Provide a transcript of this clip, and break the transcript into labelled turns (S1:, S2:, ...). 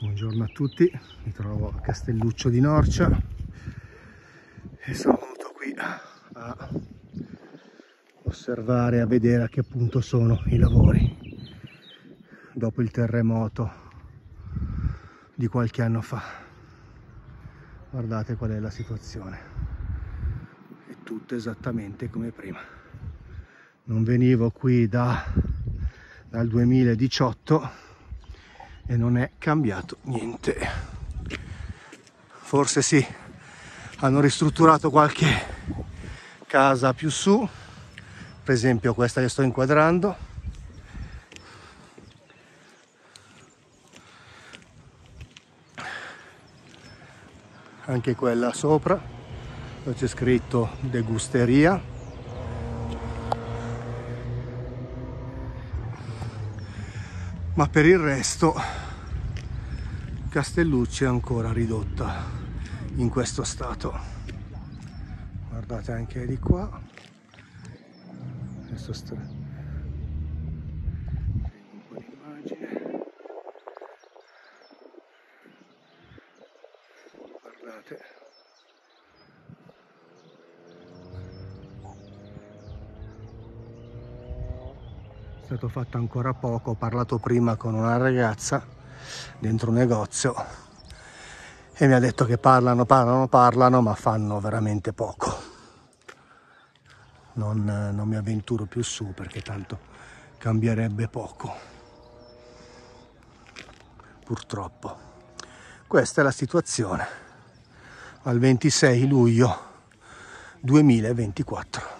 S1: Buongiorno a tutti, mi trovo a Castelluccio di Norcia e sono venuto qui a osservare, a vedere a che punto sono i lavori dopo il terremoto di qualche anno fa. Guardate qual è la situazione, è tutto esattamente come prima. Non venivo qui da, dal 2018 e non è cambiato niente. Forse sì hanno ristrutturato qualche casa più su. Per esempio questa che sto inquadrando. Anche quella sopra dove c'è scritto degusteria. Ma per il resto Castellucci è ancora ridotta in questo stato. Guardate anche di qua. Po' l'immagine guardate. Stato fatto ancora poco, ho parlato prima con una ragazza dentro un negozio e mi ha detto che parlano, parlano, parlano, ma fanno veramente poco. Non, non mi avventuro più su perché tanto cambierebbe poco. Purtroppo. Questa è la situazione al 26 luglio 2024.